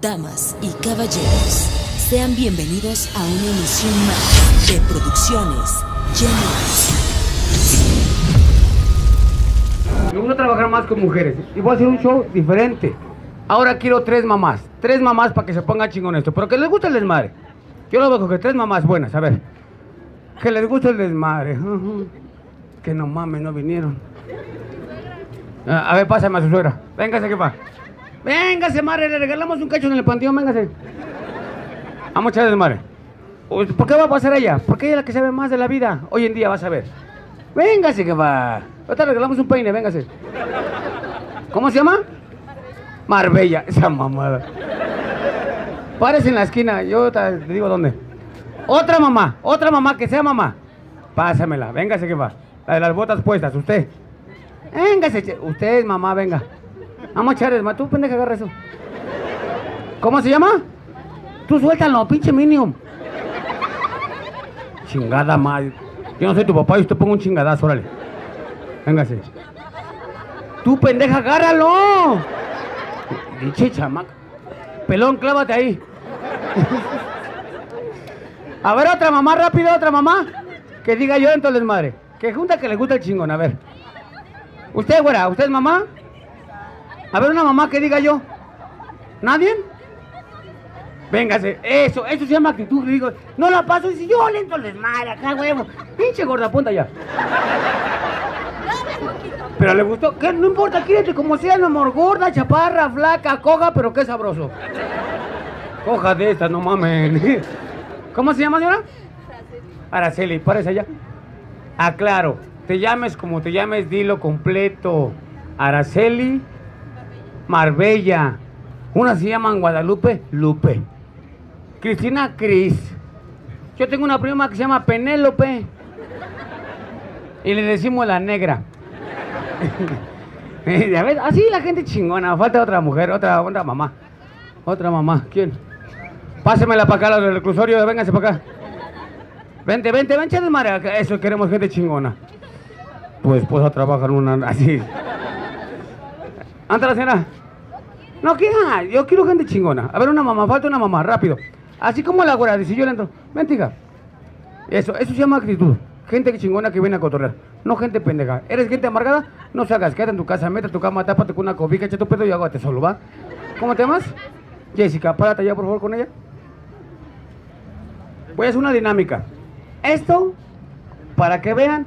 Damas y caballeros, sean bienvenidos a una emisión más de Producciones Genius. Me gusta trabajar más con mujeres y voy a hacer un show diferente. Ahora quiero tres mamás, tres mamás para que se pongan chingón esto, pero que les guste el desmadre. Yo lo veo que tres mamás buenas, a ver. Que les guste el desmadre. Que no mames, no vinieron. Ah, A ver, pásame a su suegra. Véngase, que va. Véngase, madre, le regalamos un cacho en el panteón, véngase. Vamos a echarle desmadre. Uy, ¿Por qué va a pasar ella? Porque ella es la que sabe más de la vida. Hoy en día vas a ver. Véngase, que va. Ahorita regalamos un peine, véngase. ¿Cómo se llama? Marbella, esa mamada. Párese en la esquina, yo te digo dónde. Otra mamá, otra mamá, que sea mamá. Pásamela, véngase que va. La de las botas puestas, usted. Véngase, usted mamá, venga. Vamos a echar el Tú, pendeja, agarra eso. ¿Cómo se llama? Tú suéltalo, pinche Minion. Chingada madre. Yo no soy tu papá y usted ponga un chingadazo, órale. Véngase. Tú, pendeja, agárralo. Diche chamaca. Pelón, clávate ahí. A ver, otra mamá, rápido, otra mamá. Que diga yo entonces, madre. Que junta que le gusta el chingón, a ver. ¿Usted, güera? ¿Usted es mamá? A ver, una mamá que diga yo. ¿Nadie? Véngase, eso, eso se llama actitud, digo, no la paso, y si yo lento el desmadre, acá, huevo, pinche gorda, punta ya. Pero le gustó, que no importa, quírate como sea, mi amor, gorda, chaparra, flaca, coja, pero qué sabroso. Coja de esta, no mames. ¿Cómo se llama, señora? Araceli, parece allá. Ah, claro, te llames como te llames, dilo completo. Araceli Marbella. Una se llaman Guadalupe Lupe. Cristina Cris. Yo tengo una prima que se llama Penélope. Y le decimos la negra. Ves, Así la gente chingona. Falta otra mujer, otra, otra mamá. Otra mamá. ¿Quién? Pásemela para acá, la del reclusorio. Vénganse para acá. Vente, vente, vente de madre. Eso queremos gente chingona. Tu esposa trabaja en una. Así. Anta la señora. No, ¿qué? Ah, Yo quiero gente chingona. A ver, una mamá, falta una mamá, rápido. Así como la güera, dice yo le entro. Vente, hija. Eso, eso se llama actitud. Gente chingona que viene a cotorrear. No gente pendeja. ¿Eres gente amargada? No salgas, quédate en tu casa, mete tu cama, tápate con una cobija, echa tu pedo y hágate solo, ¿va? ¿Cómo te llamas? Jessica, párate ya por favor con ella. Voy a hacer una dinámica. Esto, para que vean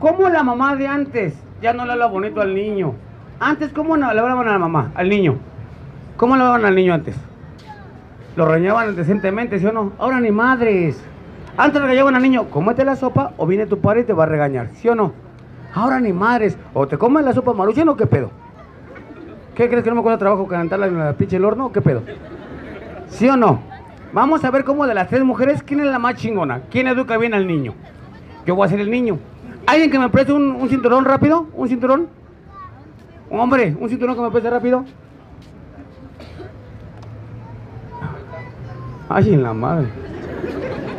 cómo la mamá de antes ya no le habla bonito al niño. Antes, ¿cómo no le hablaban a la mamá, al niño? ¿Cómo le hablaban al niño antes? Lo reñaban decentemente, ¿sí o no? Ahora ni madres. Antes le regañaban al niño, cómete la sopa o viene tu padre y te va a regañar, ¿sí o no? Ahora ni madres. O te comes la sopa maruchan o qué pedo. ¿Qué crees que no me cuesta trabajo calentarla en la pinche el horno o qué pedo? ¿Sí o no? Vamos a ver cómo de las tres mujeres, ¿quién es la más chingona? ¿Quién educa bien al niño? Yo voy a ser el niño. ¿Alguien que me preste un, un cinturón rápido? ¿Un cinturón? Hombre, un cinturón que me preste rápido. Ay, en la madre.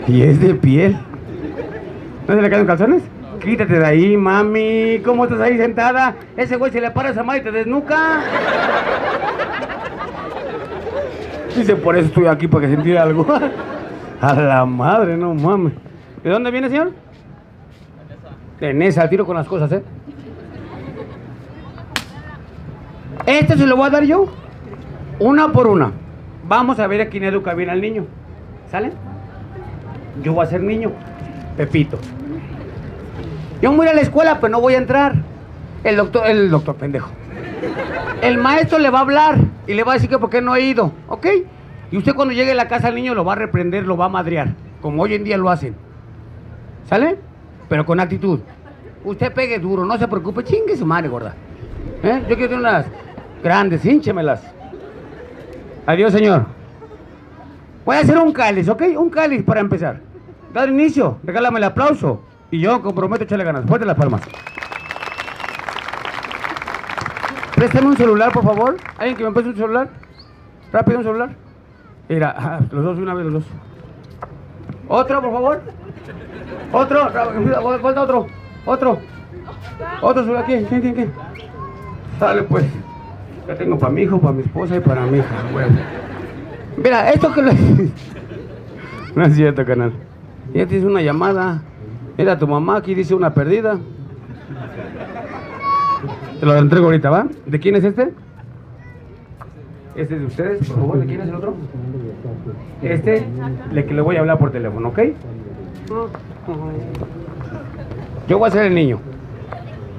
Y es de piel. ¿No se le caen calzones? Quítate de ahí, mami. ¿Cómo estás ahí sentada? Ese güey se le para a esa madre y te desnuca. Dice, por eso estoy aquí, para que sentir algo. A la madre, no mames. ¿De dónde viene, señor? De Nesa, al tiro con las cosas, ¿eh? Este se lo voy a dar yo. Una por una. Vamos a ver a quién educa bien al niño. ¿Sale? Yo voy a ser niño. Pepito. Yo voy a ir a la escuela, pero no voy a entrar. El doctor, el doctor pendejo. El maestro le va a hablar y le va a decir que por qué no ha ido, ¿ok? Y usted cuando llegue a la casa al niño lo va a reprender, lo va a madrear, como hoy en día lo hacen. ¿Sale? Pero con actitud. Usted pegue duro, no se preocupe, chingue su madre, gorda. ¿Eh? Yo quiero tener unas grandes, hínchemelas. Adiós, señor. Voy a hacer un cáliz, ¿ok? Un cáliz para empezar. Dar inicio, regálame el aplauso. Y yo comprometo echarle ganas. Fuerte las palmas. Préstame un celular, por favor. ¿Alguien que me preste un celular? Rápido, un celular. Mira, ah, los dos, una vez, los dos. Otro, por favor. Otro, falta otro. Otro. Otro celular, ¿quién? ¿Quién, quién, quién? Sale, pues. Ya tengo para mi hijo, para mi esposa y para mi hija. Mira, esto que lo... No es cierto, canal. Ya tienes una llamada. Mira, tu mamá aquí dice una perdida. Te lo entrego ahorita, ¿va? ¿De quién es este? Este es de ustedes, por favor. ¿De quién es el otro? Este, le que le voy a hablar por teléfono, ¿ok? Yo voy a ser el niño.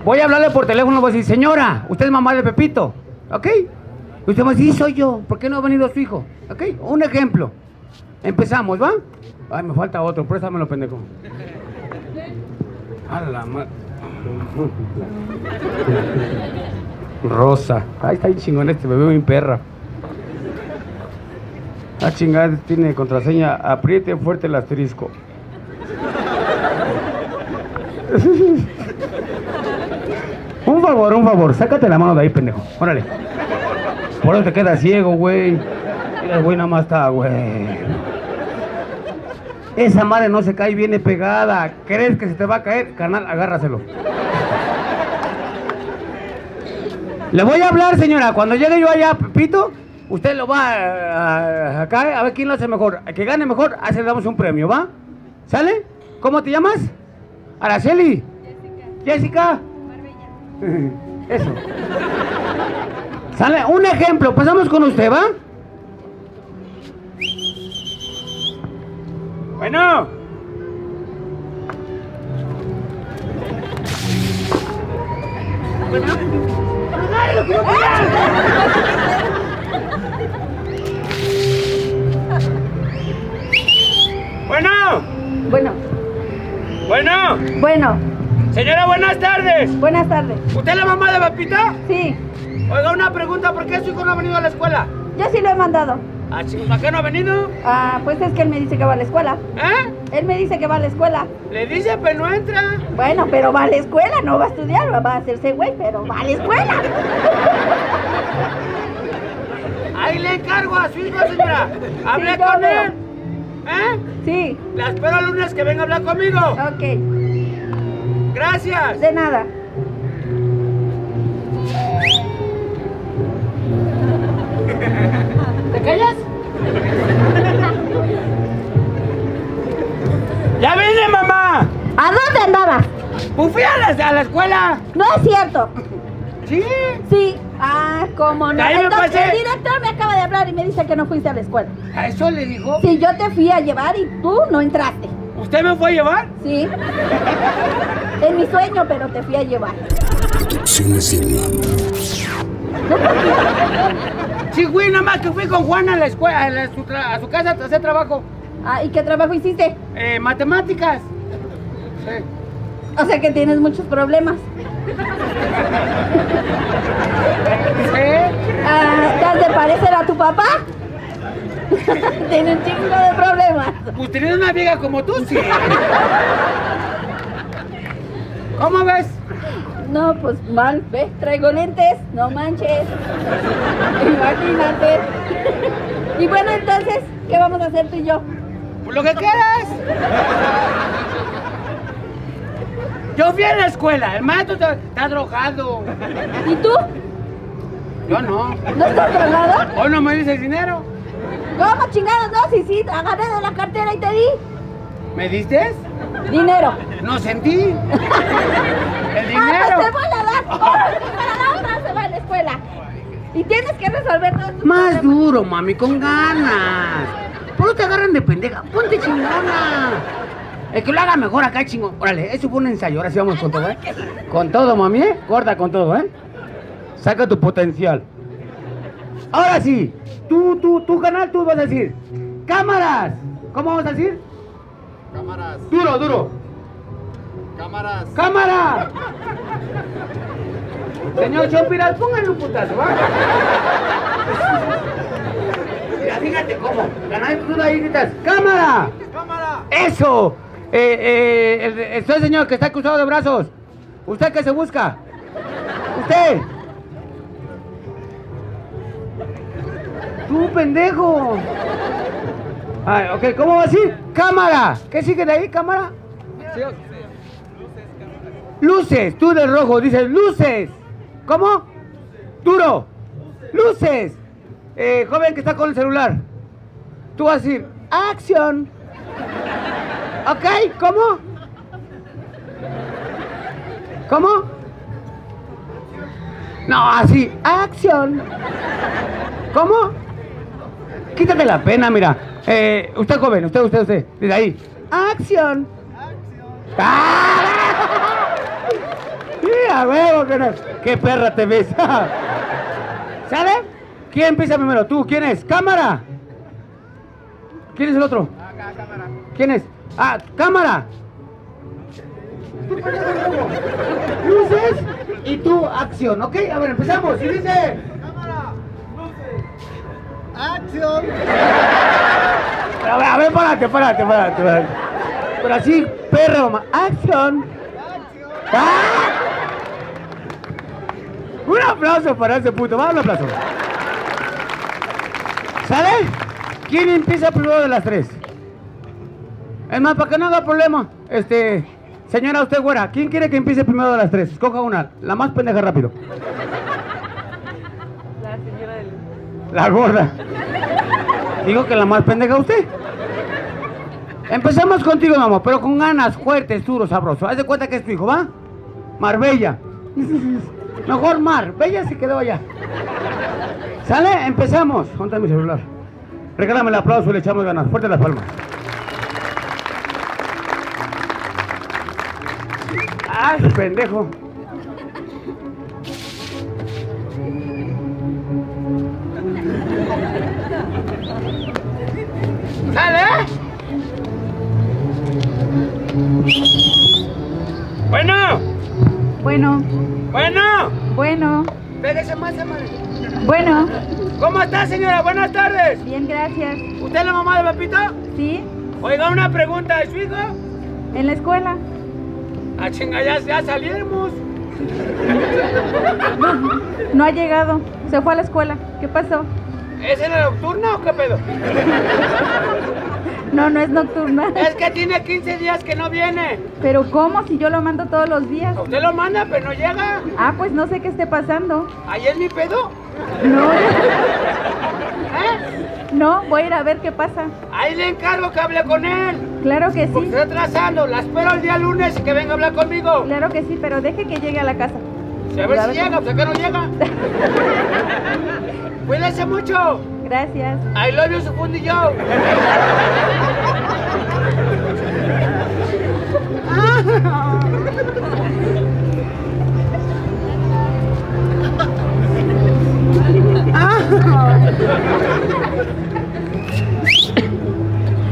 Voy a hablarle por teléfono, voy a decir, señora, usted es mamá de Pepito, ¿ok? Usted va a decir, sí, soy yo, ¿por qué no ha venido su hijo? ¿Ok? Un ejemplo. Empezamos, ¿va? Ay, me falta otro, préstamelo, pendejo. A la ma- Rosa. Ay, está bien chingón este bebé, mi perra. Ah, chingada, tiene contraseña. Apriete fuerte el asterisco. favor, un favor. Sácate la mano de ahí, pendejo. Órale. Por eso te quedas ciego, güey. Mira, güey nada más está, güey. Esa madre no se cae, viene pegada. ¿Crees que se te va a caer? Carnal, agárraselo. Le voy a hablar, señora. Cuando llegue yo allá, Pepito, usted lo va a, acá, a ver quién lo hace mejor. Que gane mejor, a ese le damos un premio, ¿va? ¿Sale? ¿Cómo te llamas? Araceli. Jessica. Eso. ¿Sale? Un ejemplo. Pasamos con usted, ¿va? Bueno. Bueno. Bueno, Bueno. bueno, Señora, buenas tardes. buenas tardes. ¿Usted es la mamá de Pepita? Sí, Oiga, una pregunta, ¿por qué su hijo no ha venido a la escuela? yo sí lo he mandado. Ah, chingos, ¿para qué no ha venido? Ah, pues es que él me dice que va a la escuela. ¿Eh? Él me dice que va a la escuela. Le dice, pero no entra. Bueno, pero va a la escuela, no va a estudiar, va a hacerse güey, pero va a la escuela. Ahí le encargo a su hijo, señora. Hablé Sí, con él. ¿Eh? Sí, La espero el lunes que venga a hablar conmigo. ok, Gracias. de nada. ¿Te callas? ¡Ya vine, mamá! ¿A dónde andabas? Pues fui a la, a la escuela. No es cierto. Sí. Sí. Ah, cómo no. Ahí me Entonces, pasé. el director me acaba de hablar y me dice que no fuiste a la escuela. ¿A eso le dijo? Sí, yo te fui a llevar y tú no entraste. ¿Usted me fue a llevar? Sí. En mi sueño, pero te fui a llevar. Producciones Irlanda. Sí, güey, nada más que fui con Juana a la escuela, a, la- su, tra- a su casa a hacer trabajo. Ah, ¿y qué trabajo hiciste? Eh, matemáticas. Sí. O sea que tienes muchos problemas. Ah, ¿Te has de parecer a tu papá? Tiene un chingo de problemas. Pues teniendo una vieja como tú, sí. ¿Cómo ves? No, pues mal, ve, traigo lentes, no manches. Imagínate. Y bueno, entonces, ¿qué vamos a hacer tú y yo? Pues lo que quieras. Yo fui a la escuela, el maestro está, está drogado. ¿Y tú? Yo no. ¿No estás drogado? Hoy no me dices dinero. ¿Cómo chingados no? Sí, sí, agarré de la cartera y te di. ¿Me diste? Dinero. No sentí. El Ah, dinero. pues te voy a dar. Para la otra se va a la escuela. Y tienes que resolver todos tus Más problemas. duro, mami, con ganas. ¿Por qué te agarran de pendeja? Ponte chingona. El que lo haga mejor acá, chingón. Órale, eso fue un ensayo. Ahora sí vamos con todo, ¿eh? Con todo, mami, ¿eh? Corta con todo, ¿eh? Saca tu potencial. Ahora sí. Tú, tú, tu canal, tú vas a decir. ¡Cámaras! ¿Cómo vamos a decir? Cámaras, Duro, duro. cámaras. ¡Cámara! Señor Chopiras, pónganle un putazo, ¿va? Mira, fíjate cómo. Canal, tú ahí gritas, ¡cámara! ¡Cámara! ¡Eso! Eh, eh, el, el- señor, que está cruzado de brazos. ¿Usted qué se busca? ¿Usted? ¡Tú, pendejo! Ay, ok, ¿cómo va a decir? ¡Cámara! ¿Qué sigue de ahí, cámara? Luces, tú de rojo, dices luces. ¿Cómo? Duro. Luces. Eh, joven que está con el celular. Tú vas a decir, acción. ¿Ok? ¿Cómo? ¿Cómo? No, así, acción. ¿Cómo? Quítate la pena, mira. Eh, usted joven, usted, usted, usted. Desde ahí. Acción. ¡Ah! Sí, a huevo, que no. ¡Qué perra te ves! ¿Sale? ¿Quién empieza primero? ¿Tú? ¿Quién es? ¡Cámara! ¿Quién es el otro? ¿Quién es? Ah, cámara. Luces y tú acción, ¿ok? A ver, empezamos. Y dice. ¡Acción! Pero a ver, a ver, párate, párate, párate, párate. Pero así, perro, acción. ¡Ah! Un aplauso para ese puto, va, un aplauso. ¿Sale? ¿Quién empieza primero de las tres? Es más, para que no haga problema, este, señora, usted güera, ¿quién quiere que empiece primero de las tres? Escoja una, la más pendeja rápido. La señora del... La gorda. Digo que la más pendeja usted. Empezamos contigo, mamá, pero con ganas, fuertes, duro, sabroso. Haz de cuenta que es tu hijo, ¿va? Marbella. Mejor Mar. Bella se quedó allá. ¿Sale? Empezamos. ¿Dónde mi celular? Regálame el aplauso y le echamos ganas. Fuerte las palmas. ¡Ay, pendejo! Bueno, bueno. bueno, Pégese más, bueno. ¿Cómo está, señora? Buenas tardes. Bien, gracias. ¿Usted es la mamá de Pepito? ¿Sí? Oiga, una pregunta. ¿Es su hijo? ¿En la escuela? A chinga, ya, ya salimos. No ha llegado. Se fue a la escuela. ¿Qué pasó? ¿Es en la nocturna o qué pedo? No, no es nocturna. Es que tiene 15 días que no viene. Pero ¿cómo si yo lo mando todos los días? Usted lo manda, pero no llega. Ah, pues no sé qué esté pasando. ¿Ahí es mi pedo? No, ¿Eh? no, voy a ir a ver qué pasa. Ahí le encargo que hable con él. Claro que Porque sí, está atrasando. La espero el día lunes y que venga a hablar conmigo. claro que sí, pero deje que llegue a la casa. Si a ver si llega, pues acá no llega. Cuídese mucho. Gracias. I love you, Sufundi Joe.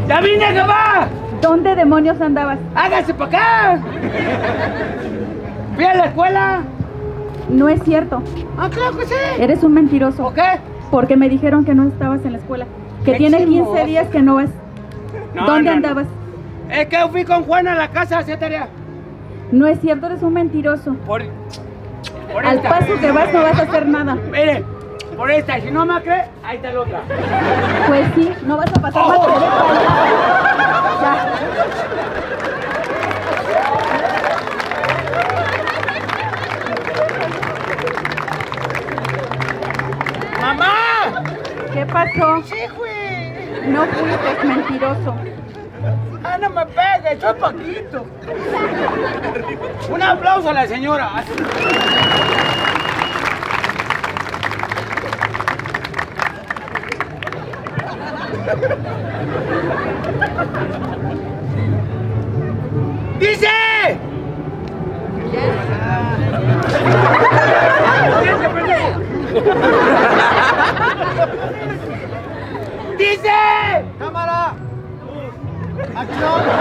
¡Ya vine, va! ¿Dónde demonios andabas? ¡Hágase para acá! ¿Fui a la escuela? No es cierto. ¡Ah, claro que sí! Eres un mentiroso. ¿O qué? Porque me dijeron que no estabas en la escuela. Que tiene 15 chismoso. días que no vas. No, ¿Dónde no, no. andabas? Es que fui con Juana a la casa a hacer tarea. No es cierto, eres un mentiroso. Por, por Al esta. paso que vas no vas a hacer nada. Mire, por esta. Si no me cree, ahí está la otra. Pues sí, no vas a pasar más Oh. que ¡Sí, güey! No fuiste mentiroso. ¡Ah, no me pegue! ¡Soy Paquito! Un aplauso a la señora. ¡Acción!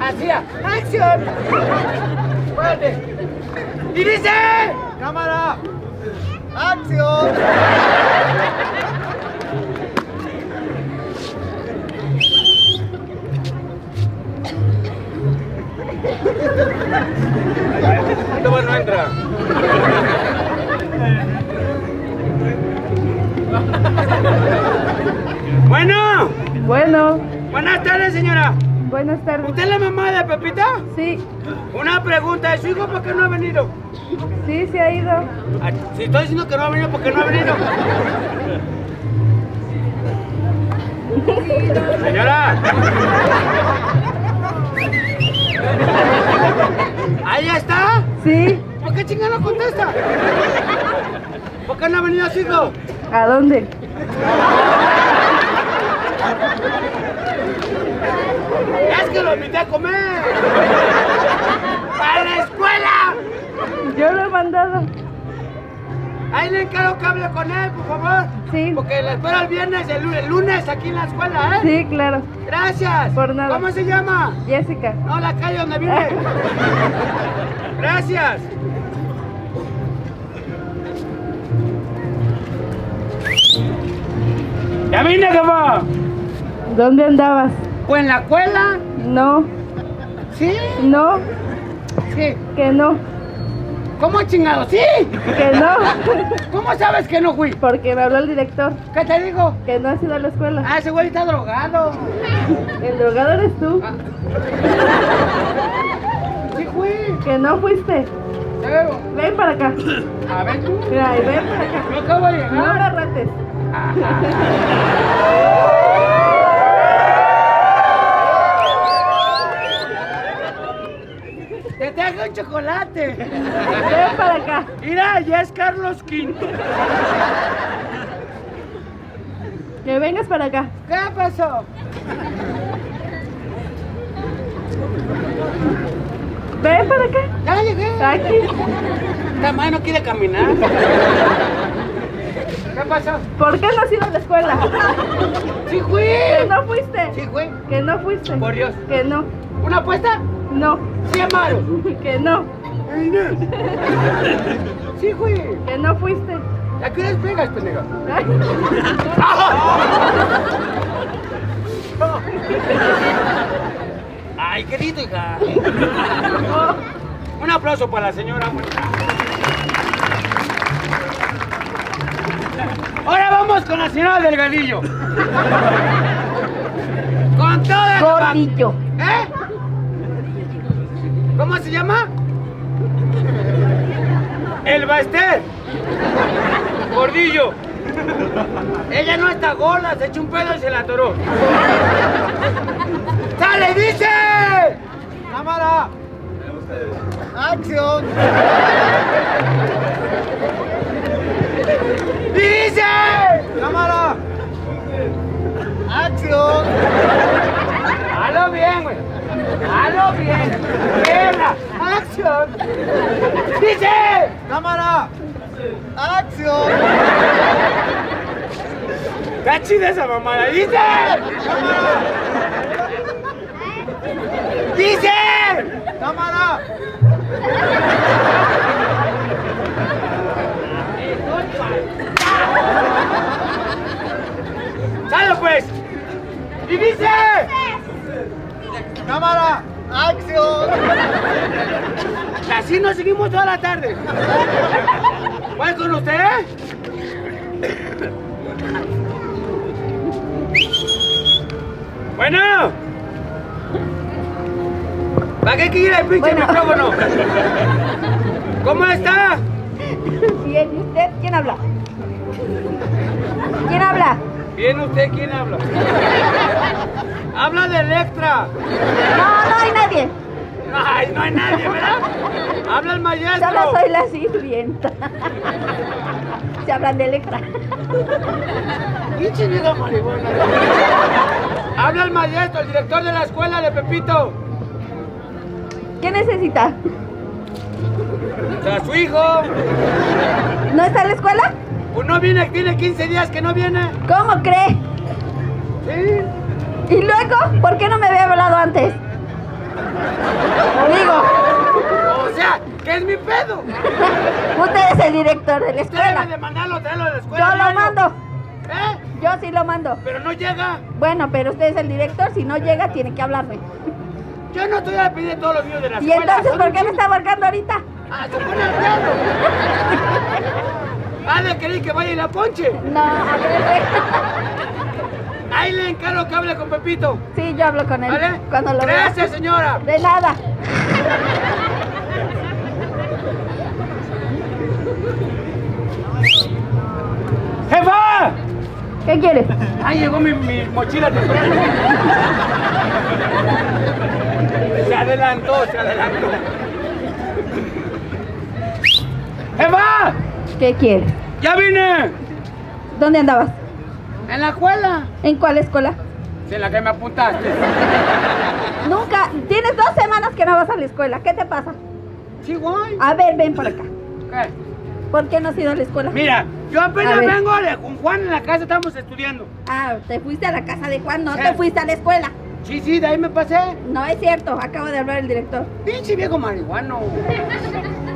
Acción. Así, acción. Fuerte. Y dice, Cámara. Acción. Esto no entra. Bueno, Bueno, buenas tardes, señora. buenas tardes. ¿Usted es la mamá de Pepita? Sí, Una pregunta, ¿es su hijo por qué no ha venido? sí, se ha ido. Ah, Si estoy diciendo que no ha venido, ¿por qué no ha venido? Señora. Ahí está. Sí, ¿Por qué chingada no contesta? ¿Por qué no ha venido su hijo? ¿a dónde? Es que lo invité a comer. ¡A la escuela! Yo lo he mandado. Ahí le encargo que hable con él, por favor. Sí, Porque la espero el viernes, el lunes, el lunes aquí en la escuela, ¿eh? sí, claro. Gracias. Por nada. ¿Cómo se llama? Jessica. No, la calle donde vive. Gracias. ¿Ya vine, jefa? ¿Dónde andabas? ¿O en la escuela? No, Sí, no, sí. que no, ¿Cómo chingado? Sí. que no. ¿Cómo sabes que no fui? Porque me habló el director ¿Qué te digo? que no has ido a la escuela. Ah, ese güey está drogado. El drogado eres tú. Sí fui. Que no fuiste. Pero, Ven para acá. A ver tú. Mira, ven para acá. Yo acabo de No me llegar. rates. Te traje un chocolate. Ven para acá. Mira, ya es Carlos V. Que vengas para acá. ¿Qué pasó? Ven para acá. Ya llegué. Aquí. La madre no quiere caminar. ¿Qué pasó? ¿Por qué no has ido a la escuela? Sí fui. Que no fuiste. Sí fui. Que no fuiste. Por Dios. Que no. ¿Una apuesta? No. 100 maros. Que no. Sí fui. Que no fuiste. ¿A qué hora pegas, pendejo? Ay, Ay, qué lindo, hija. Un aplauso para la señora. Ahora vamos con la señora Delgadillo. Con toda la... Gordillo. ¿Eh? ¿Cómo se llama? El Baester. Gordillo. Ella no está gorda, se echó un pedo y se la atoró. ¡Sale, dice! Cámara. Acción. ¡Dice! Cámara. Acción. ¡Halo bien, güey! ¡Halo bien! ¡Guerra! ¡Acción! ¡Dice! Cámara. Acción. ¡Está chida esa mamada! ¡Dice! ¡Dice! Así nos seguimos toda la tarde. ¿Voy con usted? Bueno. ¿Para qué quiere el pinche Bueno. micrófono? ¿Cómo está? Bien, ¿y usted quién habla? ¿Quién habla? Bien, ¿usted quién habla? Habla de Electra. No, no hay nadie. Ay, no hay nadie, ¿verdad? Habla el maestro. Solo soy la sirvienta. Se hablan de Electra. Pinche vieja maribona. Habla el maestro, el director de la escuela de Pepito. ¿Qué necesita? Sea, su hijo. ¿No está en la escuela? Pues no viene, tiene 15 días que no viene. ¿Cómo cree? Sí. ¿Y luego? ¿Por qué no me había hablado antes? Digo, O sea, ¿qué es mi pedo? usted es el director de la Usted debe de escuela. mandarlo, de la escuela. Yo lo mando. ¿Eh? Yo sí lo mando. Pero no llega. Bueno, pero usted es el director. Si no llega, tiene que hablarme. Yo no estoy a pedir todos los niños de la ¿Y escuela. entonces son por qué me está marcando ahorita? Ah, se pone al de querer que vaya y la ponche. No, a ver, Ahí le encargo que hable con Pepito. Sí, yo hablo con él. ¿Vale? Cuando lo vea. Gracias, señora. De nada. ¡Jefa! ¿Qué quiere? Ahí llegó mi, mi mochila temprano. Se adelantó, se adelantó. ¡Jefa! ¿Qué quiere? ¡Ya vine! ¿Dónde andabas? En la escuela. ¿En cuál escuela? Sí, en la que me apuntaste. Nunca. Tienes dos semanas que no vas a la escuela. ¿Qué te pasa? Sí, guay. A ver, ven por acá. ¿Qué? ¿Por qué no has ido a la escuela? Mira, yo apenas vengo con Juan en la casa, estamos estudiando. Ah, te fuiste a la casa de Juan, no Sí. te fuiste a la escuela. Sí, sí, de ahí me pasé. No es cierto, acaba de hablar el director. Pinche viejo marihuano.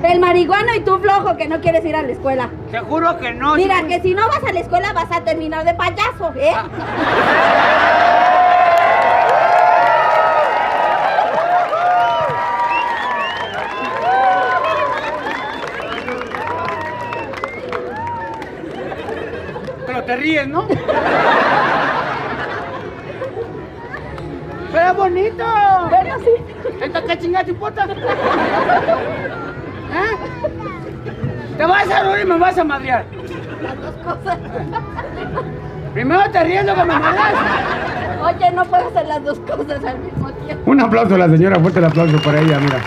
El marihuano y tú flojo que no quieres ir a la escuela. Te juro que no. Mira, sí, que si no vas a la escuela vas a terminar de payaso, ¿eh? Ah. Pero te ríes, ¿no? Pero es bonito. Bueno, sí. Entonces, ¿qué chingada te importa? ¿Eh? Te vas a reír y me vas a madrear. Las dos cosas. Primero te ríes, luego me madreas. Oye, no puedo hacer las dos cosas al mismo tiempo. Un aplauso a la señora, fuerte el aplauso para ella, mira.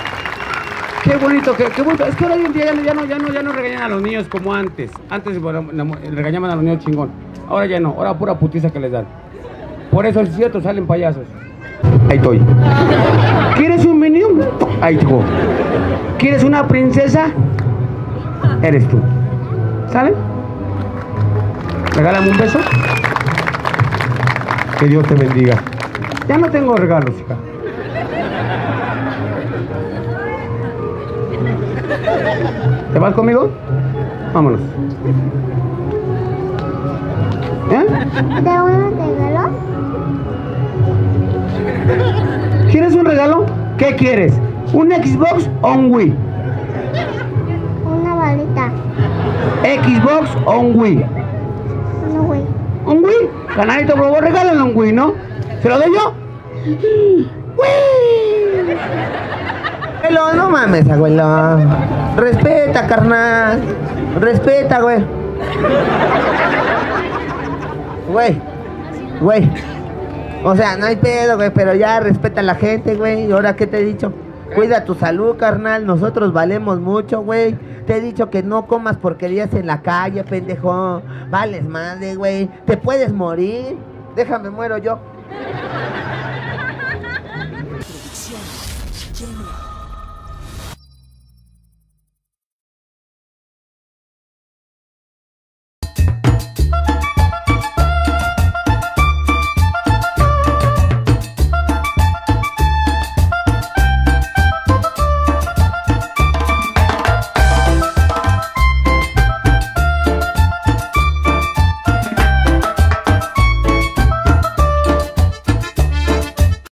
Qué bonito, qué, qué bonito. Es que ahora hoy en día ya no, ya, no, ya, no, ya no regañan a los niños como antes. Antes bueno, regañaban a los niños chingón. Ahora ya no, ahora pura putiza que les dan. Por eso es cierto, salen payasos. Ahí estoy. ¿Quieres un menú? Ahí estoy. ¿Quieres una princesa? Eres tú. ¿Sale? Regálame un beso. Que Dios te bendiga. Ya no tengo regalos, hija. ¿Te vas conmigo? Vámonos. ¿Eh? ¿Te un regalo? ¿Quieres un regalo? ¿Qué quieres? ¿Un Xbox o un Wii? Una balita. ¿Xbox o un Wii? Una güey. ¿Un Wii? Canalito, por favor, regálale un Wii, ¿no? ¿Se lo doy yo? ¡Wii! Abuelo, no mames, abuelo. Respeta, carnal. Respeta, güey. Güey. Güey. O sea, no hay pedo, güey, pero ya respeta a la gente, güey. ¿Y ahora qué te he dicho? Cuida tu salud, carnal. Nosotros valemos mucho, güey. Te he dicho que no comas porquerías en la calle, pendejo. Vales madre, güey. Te puedes morir. Déjame muero yo.